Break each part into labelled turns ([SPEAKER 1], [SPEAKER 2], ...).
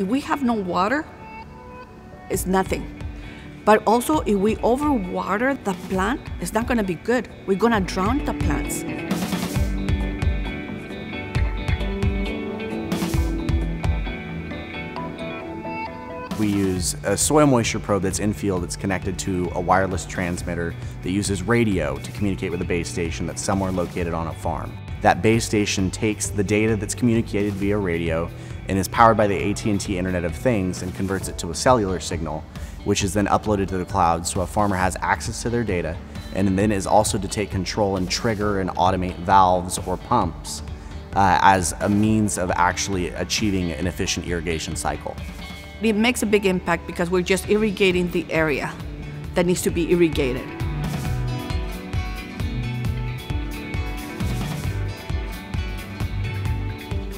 [SPEAKER 1] If we have no water, it's nothing. But also, if we overwater the plant, it's not gonna be good. We're gonna drown the plants.
[SPEAKER 2] We use a soil moisture probe that's in field that's connected to a wireless transmitter that uses radio to communicate with a base station that's somewhere located on a farm. That base station takes the data that's communicated via radio and is powered by the AT&T Internet of Things and converts it to a cellular signal, which is then uploaded to the cloud so a farmer has access to their data and then is also to take control and trigger and automate valves or pumps uh, as a means of actually achieving an efficient irrigation cycle.
[SPEAKER 1] It makes a big impact because we're just irrigating the area that needs to be irrigated.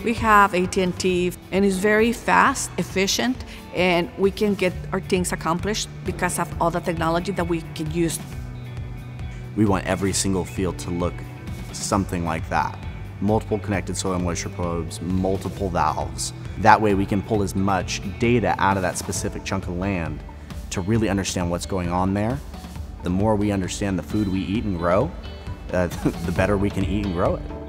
[SPEAKER 1] We have AT&T and it's very fast, efficient, and we can get our things accomplished because of all the technology that we can use.
[SPEAKER 2] We want every single field to look something like that. Multiple connected soil moisture probes, multiple valves. That way we can pull as much data out of that specific chunk of land to really understand what's going on there. The more we understand the food we eat and grow, uh, the better we can eat and grow it.